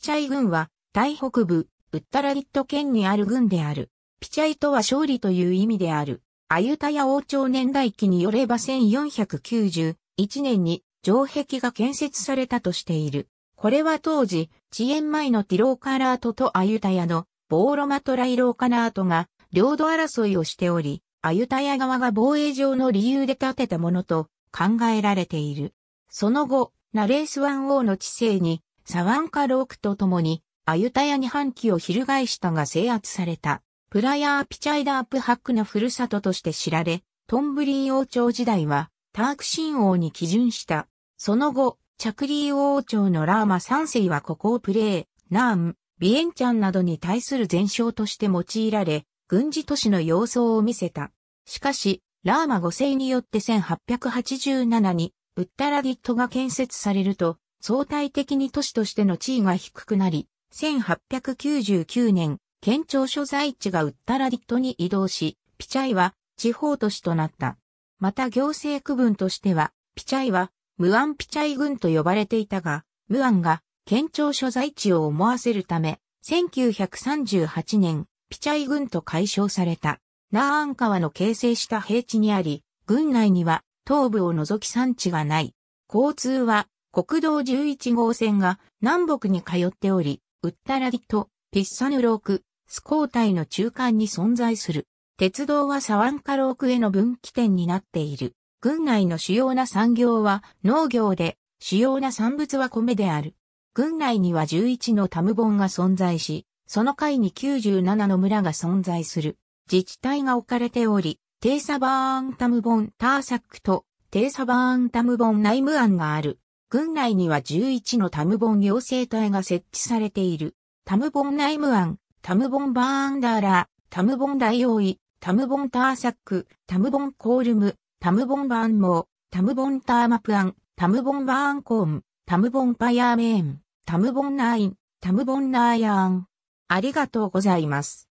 ピチャイ郡は、大北部、ウッタラリット県にある郡である。ピチャイとは勝利という意味である。アユタヤ王朝年代記によれば1491年に城壁が建設されたとしている。これは当時、遅延前のティローカラートとアユタヤのボーロマトライローカナートが領土争いをしており、アユタヤ側が防衛上の理由で建てたものと考えられている。その後、ナレースワン王の知性にサワンカロークと共にアユタヤに反旗を翻したが制圧された。プラヤーピチャイダープハックのふるさととして知られ、トンブリー王朝時代はタークシン王に基準した。その後、チャクリー王朝のラーマ3世はここをプレー、ナーム、ビエンチャンなどに対する前哨として用いられ、軍事都市の様相を見せた。しかし、ラーマ5世によって1887に、ウッタラディットが建設されると、相対的に都市としての地位が低くなり、1899年、県庁所在地がウッタラディットに移動し、ピチャイは地方都市となった。また行政区分としては、ピチャイはムアンピチャイ郡と呼ばれていたが、ムアンが県庁所在地を思わせるため、1938年、ピチャイ郡と解消された。ナーアン川の形成した平地にあり、郡内には東部を除き山地がない。交通は国道11号線が南北に通っており、ウッタラディとピッサヌローク、スコータイの中間に存在する。鉄道はサワンカロークへの分岐点になっている。軍内の主要な産業は農業で、主要な産物は米である。軍内には11のタムボンが存在し、その下に97の村が存在する。自治体が置かれており、テーサバーンタムボンターサックとテーサバーンタムボン内務案がある。軍内には11のタムボン行政隊が設置されている。タムボン内務案、タムボンバーンダーラー、タムボン大王位、タムボンターサック、タムボンコールム、タムボンバーンモー、タムボンターマプアン、タムボンバーンコーム、タムボンパヤーメーン、タムボンナイン、タムボンナーヤーン。ありがとうございます。